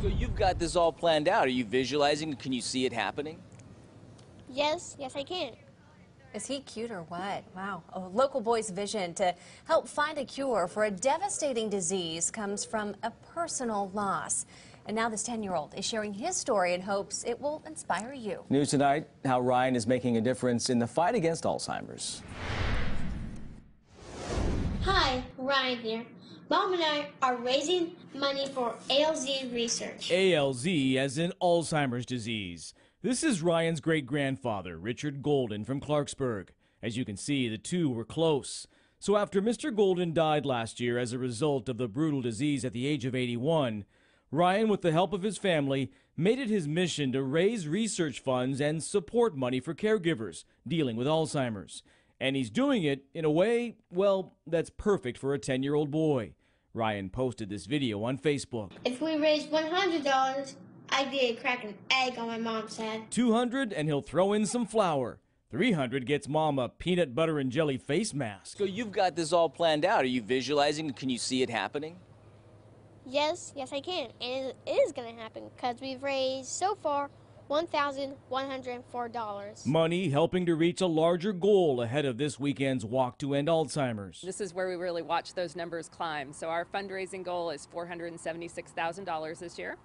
So you've got this all planned out. Are you visualizing? Can you see it happening? Yes, yes, I can. Is he cute or what? Wow. A local boy's vision to help find a cure for a devastating disease comes from a personal loss. And now this 10 year old is sharing his story in hopes it will inspire you. News tonight how Ryan is making a difference in the fight against Alzheimer's. Hi, Ryan here. Mom and I are raising money for ALZ research. ALZ as in Alzheimer's disease. This is Ryan's great grandfather, Richard Golden from Clarksburg. As you can see, the two were close. So after Mr. Golden died last year as a result of the brutal disease at the age of 81, Ryan, with the help of his family, made it his mission to raise research funds and support money for caregivers dealing with Alzheimer's. And he's doing it in a way, well, that's perfect for a 10 year old boy. Ryan posted this video on Facebook. If we raise $100, I get a crack an egg on my mom's head. 200 and he'll throw in some flour. 300 gets mom a peanut butter and jelly face mask. So you've got this all planned out. Are you visualizing? Can you see it happening? Yes, yes, I can. And it is going to happen because we've raised so far $1,104. Money helping to reach a larger goal ahead of this weekend's Walk to End Alzheimer's. This is where we really watch those numbers climb. So our fundraising goal is $476,000 this year.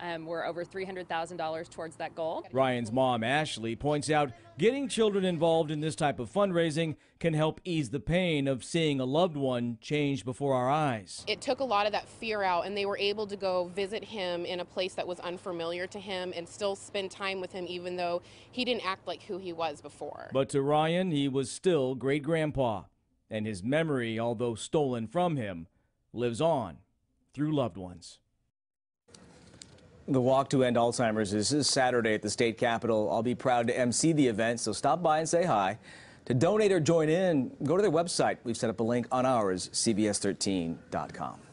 Um, we're over $300,000 towards that goal. Ryan's mom, Ashley, points out getting children involved in this type of fundraising can help ease the pain of seeing a loved one change before our eyes. It took a lot of that fear out, and they were able to go visit him in a place that was unfamiliar to him and still spend time with him, even though he didn't act like who he was before. But to Ryan, he was still great grandpa, and his memory, although stolen from him, lives on through loved ones. The Walk to End Alzheimer's is this Saturday at the state capitol. I'll be proud to MC the event, so stop by and say hi. To donate or join in, go to their website. We've set up a link on ours, cbs13.com.